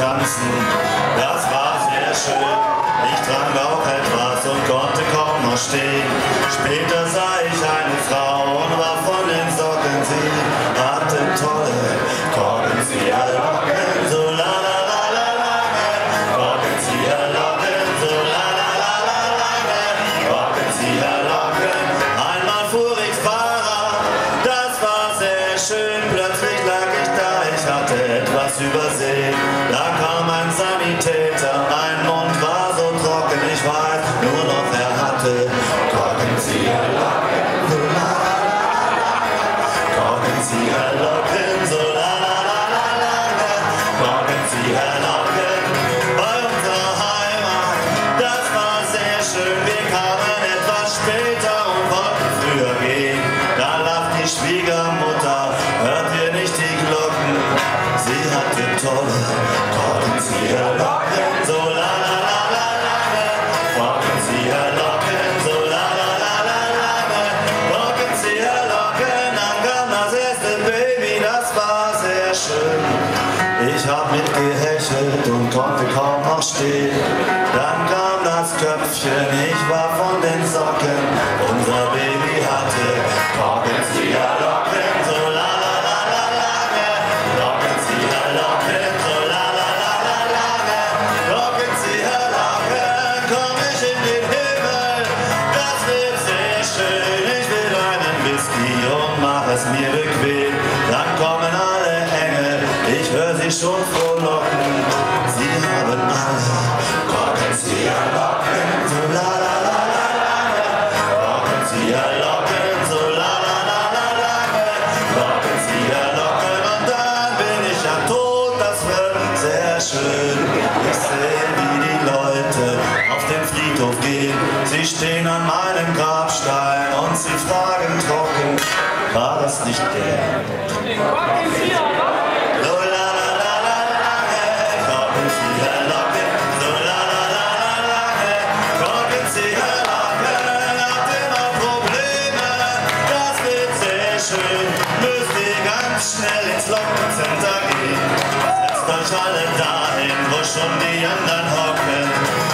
tanzen. Das war sehr schön. Ich trank auch etwas und konnte kaum noch stehen. Später sah ich eine Frau und war von den Socken. Sie hatte tolle Korkenzieher Locken, so la la la la lange. Korkenzieher Locken, so la la la la lange. Korkenzieher Locken. Einmal fuhr ich Fahrrad, das war sehr schön. Plötzlich lag ich da, ich hatte etwas übersehen. Schwiegermutter, hört ihr nicht die Glocken? Sie hatte tolle Korkenzieherlocken, so la la so la. Ich hab mitgehechelt und konnte kaum noch stehen. Dann kam das Köpfchen, ich war von den Socken. Unser Baby hatte Korkenzieherlocken, es mir bequem. Dann kommen alle Engel, ich höre sie schon frohlocken. Sie haben alle so la la lange. Korkenzieherlocken, so la. Sie stehen an meinem Grabstein und sie fragen trocken, war das nicht der? Schnell ins Lockencenter gehen, setzt euch alle dahin, wo schon die anderen hocken,